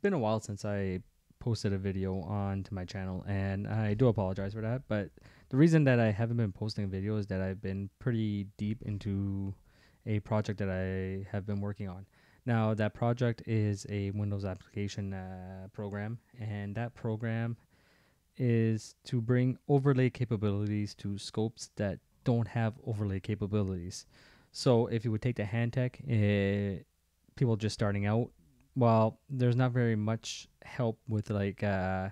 been a while since I posted a video onto my channel, and I do apologize for that. But the reason that I haven't been posting a video is that I've been pretty deep into a project that I have been working on. Now, that project is a Windows application uh, program, and that program is to bring overlay capabilities to scopes that don't have overlay capabilities. So, if you would take the Hantek, uh, people just starting out, well, there's not very much help with like uh,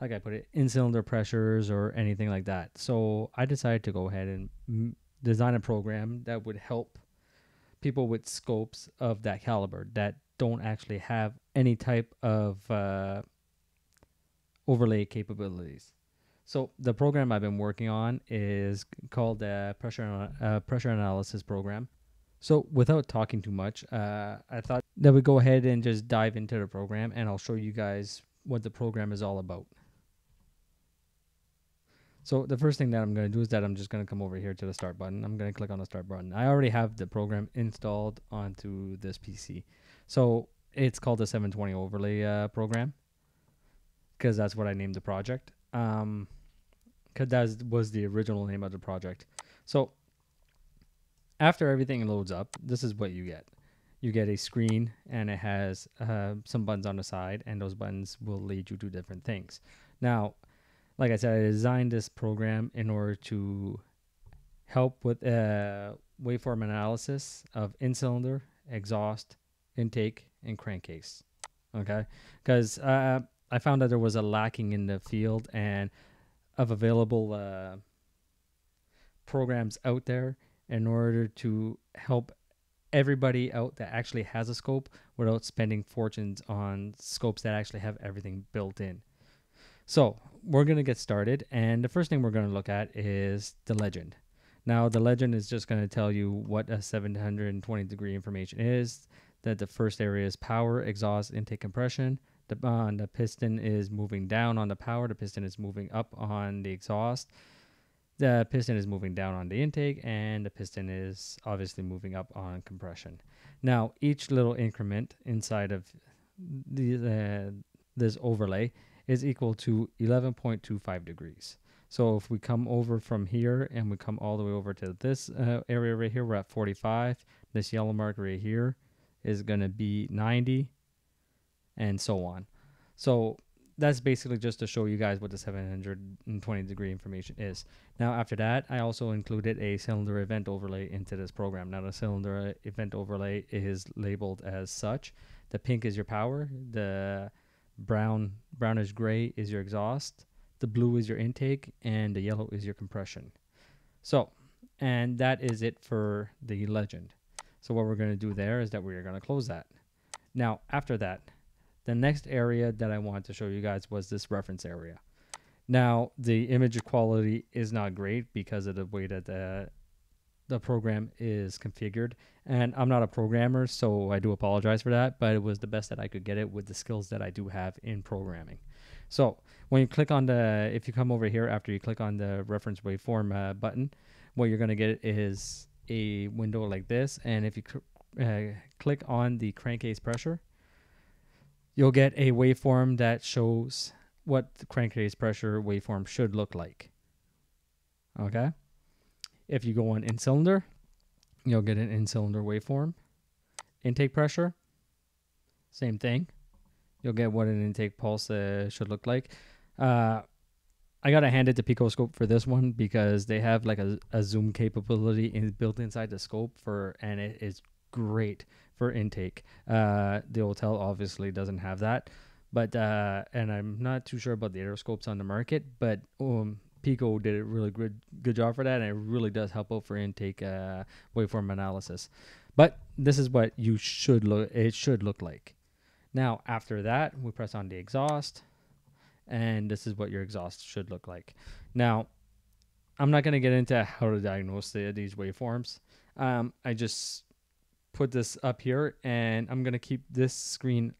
I put it, in cylinder pressures or anything like that. So I decided to go ahead and m- design a program that would help people with scopes of that caliber that don't actually have any type of uh, overlay capabilities. So the program I've been working on is called the pressure uh, pressure analysis program. So without talking too much, uh, I thought that we go ahead and just dive into the program, and I'll show you guys what the program is all about. So the first thing that I'm going to do is that I'm just going to come over here to the start button. I'm going to click on the start button. I already have the program installed onto this PC. So it's called the 720 overlay uh, program because that's what I named the project. Um, cause that was the original name of the project. So after everything loads up, this is what you get. You get a screen and it has uh, some buttons on the side, and those buttons will lead you to different things. Now, like I said, I designed this program in order to help with uh, waveform analysis of in cylinder, exhaust, intake, and crankcase. Okay, because uh, I found that there was a lacking in the field and of available uh, programs out there in order to help everybody out that actually has a scope without spending fortunes on scopes that actually have everything built in. So we're going to get started. And the first thing we're going to look at is the legend. Now, the legend is just going to tell you what a 720 degree information is, that the first area is power, exhaust, intake, compression. The, uh, the piston is moving down on the power. The piston is moving up on the exhaust. The piston is moving down on the intake, and the piston is obviously moving up on compression. Now, each little increment inside of the, uh, this overlay is equal to 11.25 degrees. So if we come over from here and we come all the way over to this uh, area right here, we're at 45. This yellow mark right here is going to be 90 and so on. So that's basically just to show you guys what the 720 degree information is. Now after that, I also included a cylinder event overlay into this program. Now the cylinder event overlay is labeled as such. The pink is your power, the brown brownish gray is your exhaust the blue is your intake and the yellow is your compression so and that is it for the legend so what we're going to do there is that we're going to close that now after that the next area that i wanted to show you guys was this reference area now the image quality is not great because of the way that the the program is configured. And I'm not a programmer, so I do apologize for that, but it was the best that I could get it with the skills that I do have in programming. So when you click on the, if you come over here after you click on the reference waveform uh, button, what you're going to get is a window like this. And if you uh, click on the crankcase pressure, you'll get a waveform that shows what the crankcase pressure waveform should look like. Okay. If you go on in cylinder, you'll get an in cylinder waveform. Intake pressure, same thing. You'll get what an intake pulse uh, should look like. Uh, I gotta hand it to Picoscope for this one because they have like a, a zoom capability in, built inside the scope for, and it is great for intake. Uh, the hotel obviously doesn't have that, but uh, and I'm not too sure about the aeroscopes on the market, but um, Pico did a really good good job for that, and it really does help out for intake uh, waveform analysis. But this is what you should look. It should look like. Now after that, we press on the exhaust, and this is what your exhaust should look like. Now, I'm not going to get into how to diagnose the, these waveforms. Um, I just put this up here, and I'm going to keep this screen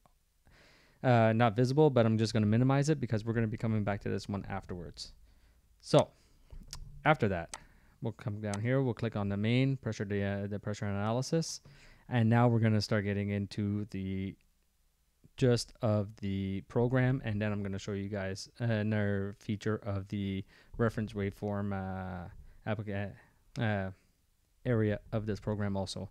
uh, not visible, but I'm just going to minimize it because we're going to be coming back to this one afterwards. So after that, we'll come down here. We'll click on the main pressure, the, uh, the pressure analysis. And now we're going to start getting into the gist of the program, and then I'm going to show you guys another feature of the reference waveform uh, uh, area of this program also.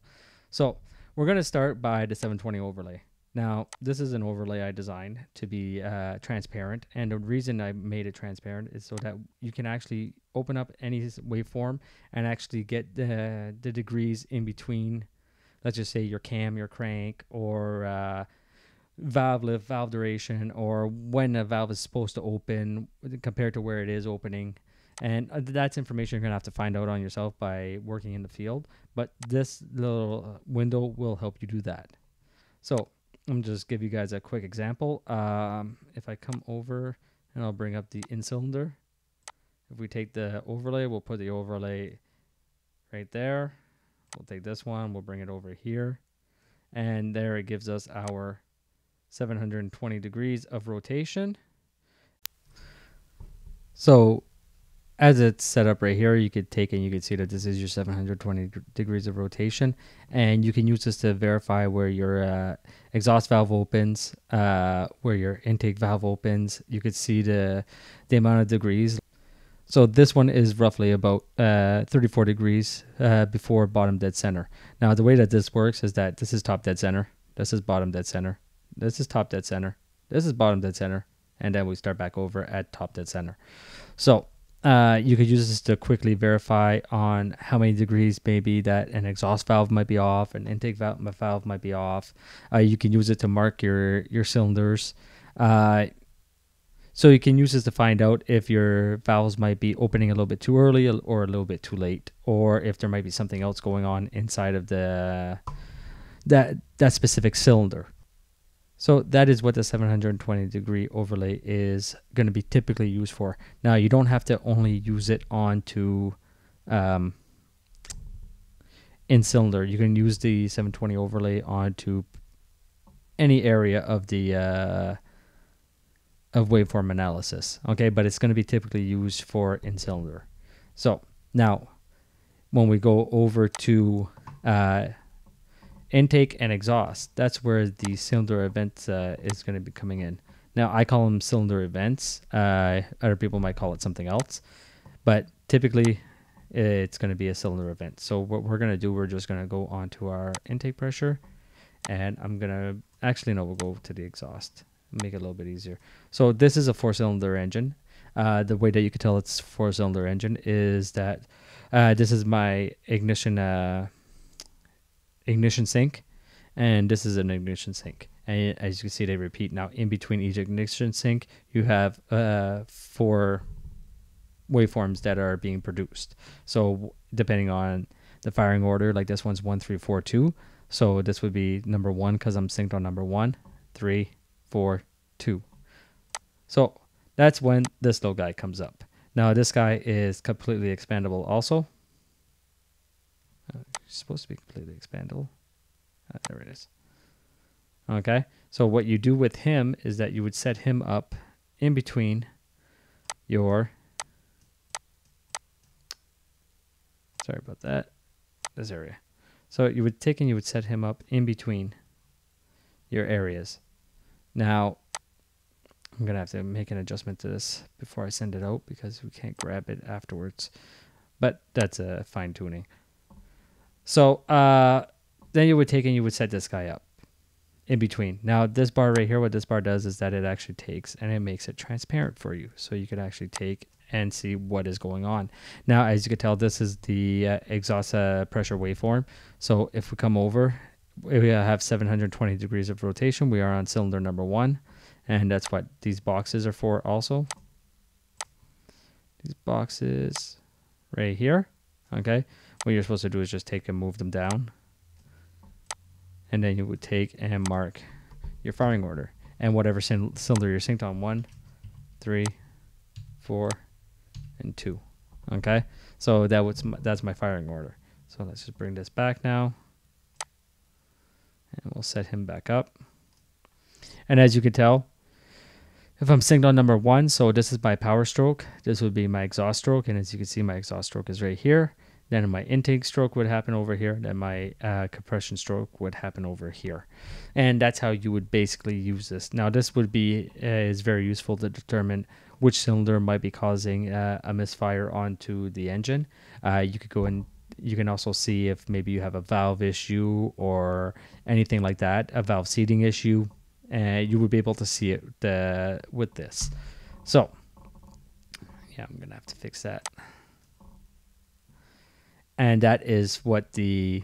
So we're going to start by the 720 overlay. Now, this is an overlay I designed to be uh, transparent, and the reason I made it transparent is so that you can actually open up any waveform and actually get the, the degrees in between, let's just say your cam, your crank, or uh, valve lift, valve duration, or when a valve is supposed to open compared to where it is opening. And uh, that's information you're going to have to find out on yourself by working in the field. But this little window will help you do that. So I'm just give you guys a quick example. Um, if I come over and I'll bring up the in cylinder. If we take the overlay, we'll put the overlay right there. We'll take this one, we'll bring it over here. And there it gives us our 720 degrees of rotation. So as it's set up right here, you could take and you could see that this is your 720 degrees of rotation. And you can use this to verify where your uh, exhaust valve opens, uh, where your intake valve opens. You could see the, the amount of degrees. So this one is roughly about uh, 34 degrees uh, before bottom dead center. Now the way that this works is that this is top dead center. This is bottom dead center. This is top dead center. This is bottom dead center. And then we start back over at top dead center. So uh, you could use this to quickly verify on how many degrees maybe that an exhaust valve might be off, an intake valve, valve might be off. Uh, you can use it to mark your your cylinders. Uh, so you can use this to find out if your valves might be opening a little bit too early or a little bit too late, or if there might be something else going on inside of the that that specific cylinder. So that is what the 720 degree overlay is going to be typically used for. Now you don't have to only use it onto um, in cylinder. You can use the 720 overlay onto any area of the uh, of waveform analysis. Okay, but it's going to be typically used for in cylinder. So now when we go over to uh, intake and exhaust. That's where the cylinder event uh, is going to be coming in. Now, I call them cylinder events. Uh, other people might call it something else, but typically it's going to be a cylinder event. So what we're going to do, we're just going to go onto our intake pressure, and I'm going to actually no, we'll go to the exhaust, make it a little bit easier. So this is a four-cylinder engine. Uh, the way that you can tell it's four-cylinder engine is that uh, this is my ignition uh, ignition sync, and this is an ignition sync. And as you can see, they repeat. Now, in between each ignition sync, you have uh, four waveforms that are being produced. So depending on the firing order, like this one's one, three, four, two. So this would be number one because I'm synced on number one, three, four, two. So that's when this little guy comes up. Now this guy is completely expandable also. Supposed to be completely expandable. Uh, there it is. Okay, so what you do with him is that you would set him up in between your, sorry about that, this area. So you would take and you would set him up in between your areas. Now, I'm going to have to make an adjustment to this before I send it out because we can't grab it afterwards. But that's a fine tuning. So uh, then you would take and you would set this guy up in between. Now this bar right here, what this bar does is that it actually takes and it makes it transparent for you. So you could actually take and see what is going on. Now, as you can tell, this is the uh, exhaust uh, pressure waveform. So if we come over, we have 720 degrees of rotation. We are on cylinder number one, and that's what these boxes are for also. These boxes right here, okay? What you're supposed to do is just take and move them down. And then you would take and mark your firing order. And whatever cylinder you're synced on, one, three, four, and two. Okay, so that was my, that's my firing order. So let's just bring this back now. And we'll set him back up. And as you can tell, if I'm synced on number one, so this is my power stroke, this would be my exhaust stroke. And as you can see, my exhaust stroke is right here. Then my intake stroke would happen over here. Then my uh, compression stroke would happen over here, and that's how you would basically use this. Now this would be uh, is very useful to determine which cylinder might be causing uh, a misfire onto the engine. Uh, you could go and you can also see if maybe you have a valve issue or anything like that, a valve seating issue, and you would be able to see it uh, with this. So, yeah, I'm gonna have to fix that and that is what the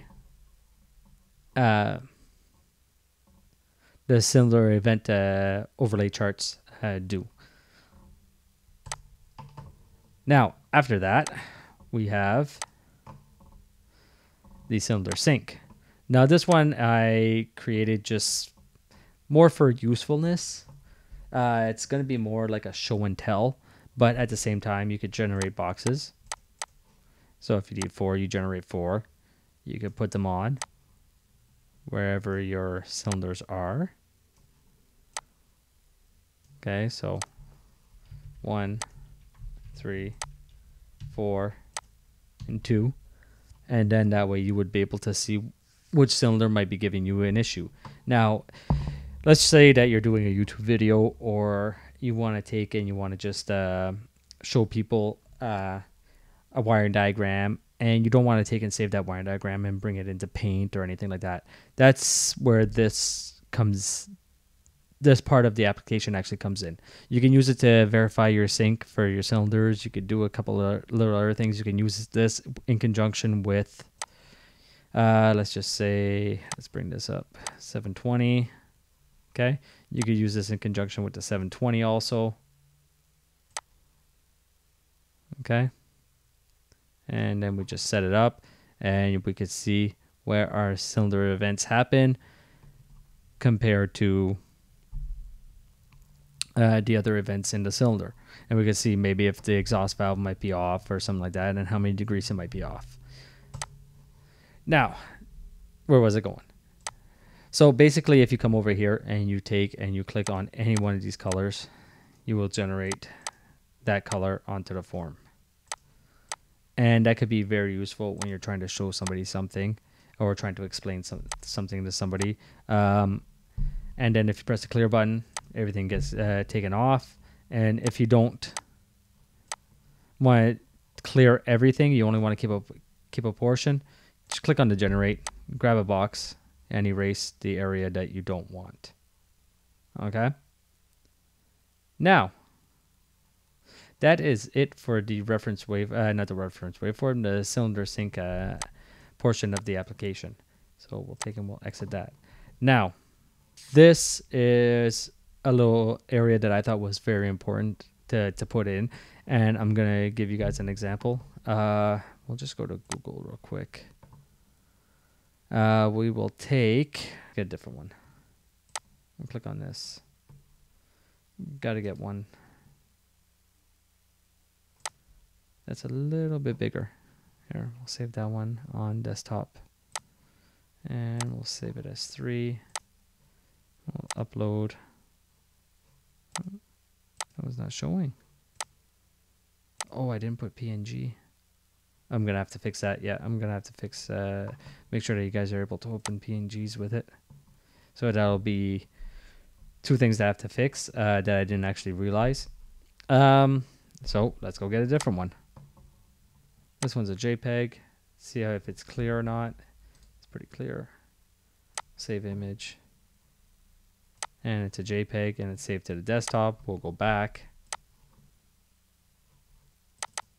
uh, the cylinder event uh, overlay charts uh, do. Now, after that, we have the cylinder sync. Now, this one I created just more for usefulness. Uh, it's going to be more like a show and tell, but at the same time, you could generate boxes. So if you need four, you generate four. You can put them on wherever your cylinders are. Okay, so one, three, four, and two. And then that way you would be able to see which cylinder might be giving you an issue. Now, let's say that you're doing a YouTube video or you want to take and you want to just uh, show people uh, a wiring diagram and you don't want to take and save that wiring diagram and bring it into paint or anything like that. That's where this comes this part of the application actually comes in. You can use it to verify your sync for your cylinders. You could do a couple of little other things. You can use this in conjunction with uh, let's just say let's bring this up 720 okay? You could use this in conjunction with the 720 also okay and then we just set it up and we could see where our cylinder events happen compared to uh, the other events in the cylinder. And we can see maybe if the exhaust valve might be off or something like that and how many degrees it might be off. Now, where was it going? So basically, if you come over here and you take and you click on any one of these colors, you will generate that color onto the form and that could be very useful when you're trying to show somebody something or trying to explain some, something to somebody. Um, and then if you press the clear button everything gets uh, taken off. And if you don't want to clear everything you only want to keep a keep a portion just click on the generate grab a box and erase the area that you don't want. Okay? Now that is it for the reference wave, uh, not the reference waveform, the cylinder sync uh, portion of the application. So we'll take and we'll exit that. Now, this is a little area that I thought was very important to, to put in. And I'm going to give you guys an example. Uh, we'll just go to Google real quick. Uh, we will take, get a different one. Click on this. Got to get one that's a little bit bigger. Here, we'll save that one on desktop. And we'll save it as three. We'll upload. That was not showing. Oh, I didn't put PNG. I'm gonna have to fix that. Yeah, I'm gonna have to fix. Uh, make sure that you guys are able to open PNGs with it. So that'll be two things that I have to fix uh, that I didn't actually realize. Um, so let's go get a different one. This one's a JPEG. See how if it's clear or not. It's pretty clear. Save image. And it's a JPEG and it's saved to the desktop. We'll go back.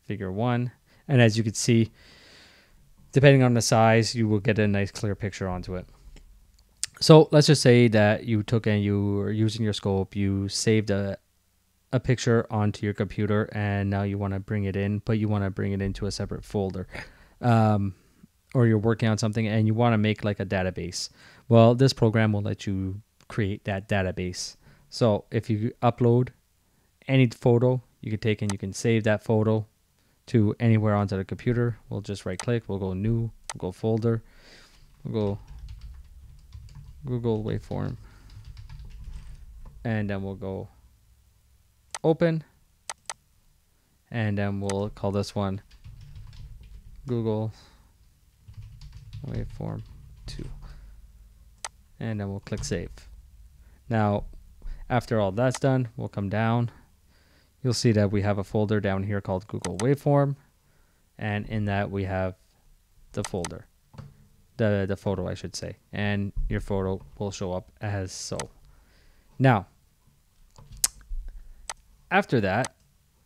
Figure one. And as you can see, depending on the size, you will get a nice clear picture onto it. So let's just say that you took and you were using your scope, you saved a, a picture onto your computer and now you want to bring it in, but you want to bring it into a separate folder. Um, or you're working on something and you want to make like a database. Well, this program will let you create that database. So if you upload any photo, you can take and you can save that photo to anywhere onto the computer. We'll just right click, we'll go new, we'll go folder, we'll go Google waveform, and then we'll go open and then we'll call this one Google waveform 2. And then we'll click save. Now, after all that's done, we'll come down. You'll see that we have a folder down here called Google Waveform. And in that we have the folder, the, the photo I should say. And your photo will show up as so. Now, after that,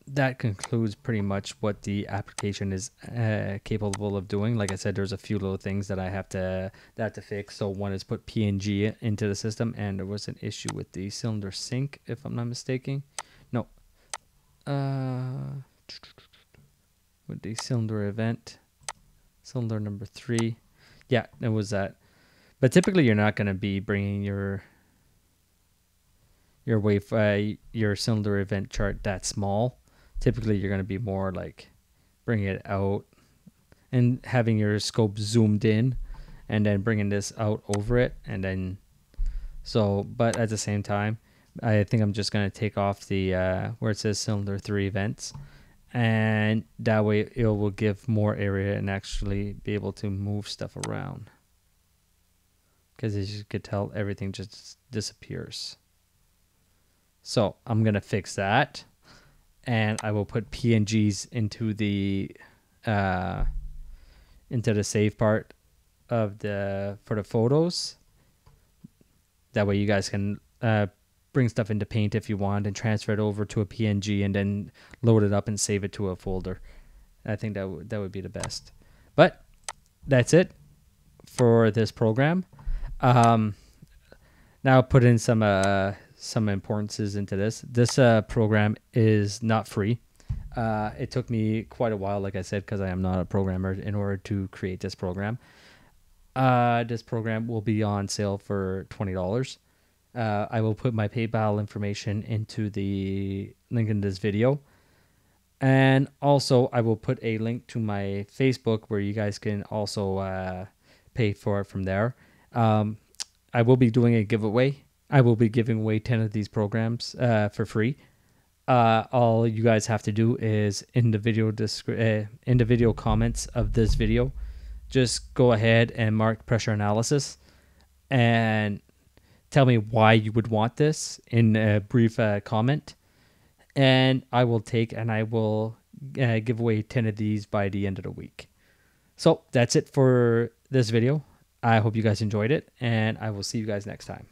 that concludes pretty much what the application is uh, capable of doing. Like I said, there's a few little things that I have to that to fix. So one is put PNG into the system, and there was an issue with the cylinder sync, if I'm not mistaken. No, uh, with the cylinder event, cylinder number three. Yeah, it was that. But typically, you're not going to be bringing your your wave uh, your cylinder event chart that small typically you're going to be more like bringing it out and having your scope zoomed in and then bringing this out over it and then so but at the same time i think i'm just going to take off the uh, where it says cylinder 3 events and that way it will give more area and actually be able to move stuff around. Because as you could tell everything just disappears so i'm going to fix that and I will put PNGs into the uh, into the save part of the for the photos. That way, you guys can uh, bring stuff into Paint if you want and transfer it over to a PNG and then load it up and save it to a folder. I think that would that would be the best. But that's it for this program. Um, now put in some uh, some importances into this. This uh, program is not free. Uh, it took me quite a while, like I said, because I am not a programmer, in order to create this program. Uh, this program will be on sale for twenty dollars. Uh, I will put my PayPal information into the link in this video, and also I will put a link to my Facebook where you guys can also uh, pay for it from there. Um, I will be doing a giveaway I will be giving away 10 of these programs uh, for free. Uh, all you guys have to do is in the video descri- uh, in the video comments of this video, just go ahead and mark pressure analysis and tell me why you would want this in a brief uh, comment. And I will take and I will uh, give away 10 of these by the end of the week. So that's it for this video. I hope you guys enjoyed it, and I will see you guys next time.